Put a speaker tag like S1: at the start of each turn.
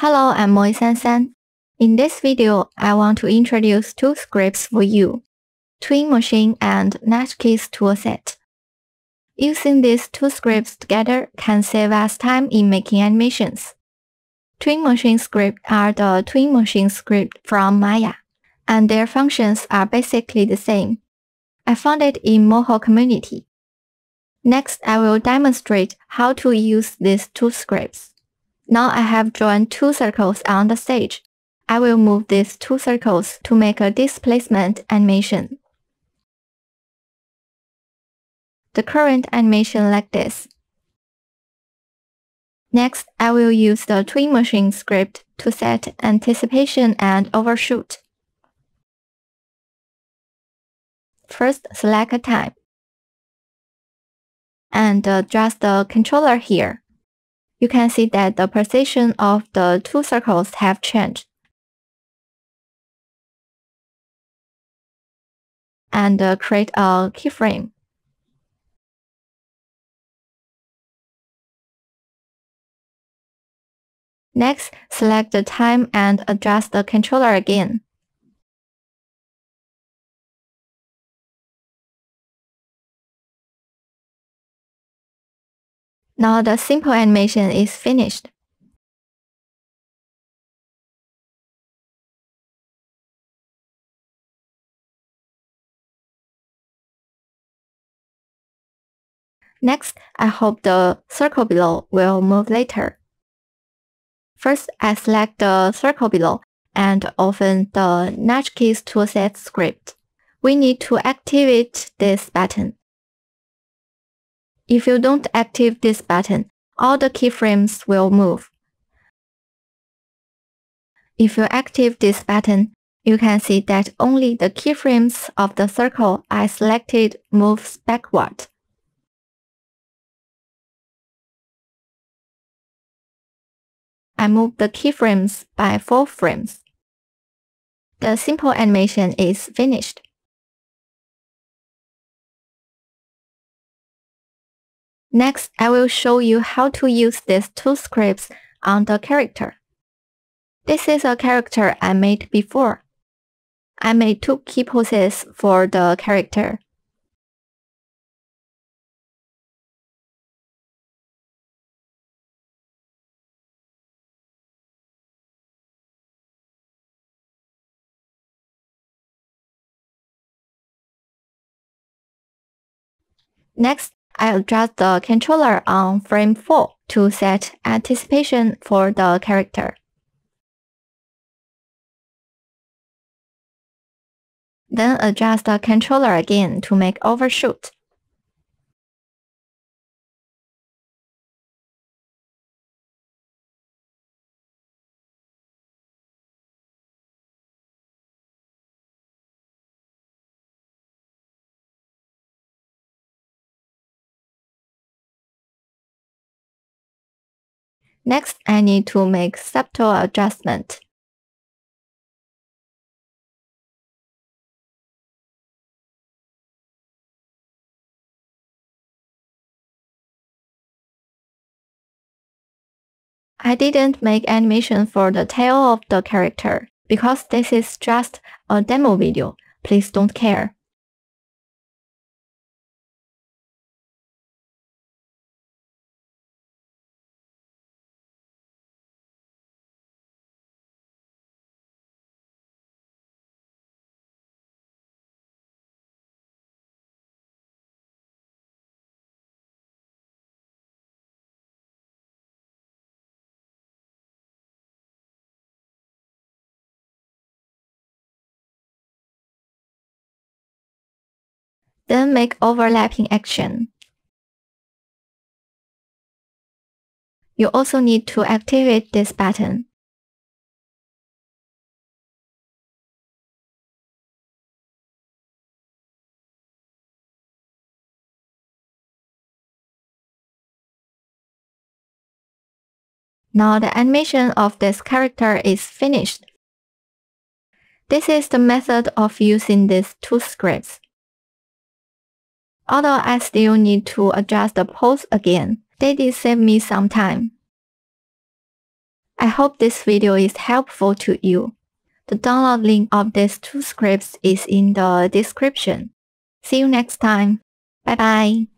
S1: Hello, I'm Moi San San. In this video, I want to introduce two scripts for you, Tween Machine and Nudge Keys toolset. Using these two scripts together can save us time in making animations. Tween Machine scripts are the Tween Machine script from Maya, and their functions are basically the same. I found it in Moho community. Next, I will demonstrate how to use these two scripts. Now I have drawn two circles on the stage. I will move these two circles to make a displacement animation. The current animation like this. Next, I will use the Tween Machine script to set anticipation and overshoot. First, select a time and uh, adjust the controller here you can see that the position of the two circles have changed. And uh, create a keyframe. Next, select the time and adjust the controller again. Now the simple animation is finished. Next, I hope the circle below will move later. First, I select the circle below and open the Nudge Keys toolset script. We need to activate this button. If you don't activate this button, all the keyframes will move. If you activate this button, you can see that only the keyframes of the circle I selected moves backward. I move the keyframes by 4 frames. The simple animation is finished. Next, I will show you how to use these two scripts on the character. This is a character I made before. I made two key poses for the character. Next, I adjust the controller on frame 4 to set anticipation for the character. Then adjust the controller again to make overshoot. Next, I need to make subtle adjustment. I didn't make animation for the tail of the character because this is just a demo video. Please don't care. Then make overlapping action. You also need to activate this button. Now the animation of this character is finished. This is the method of using these two scripts although I still need to adjust the pose again. They did save me some time. I hope this video is helpful to you. The download link of these two scripts is in the description. See you next time. Bye bye.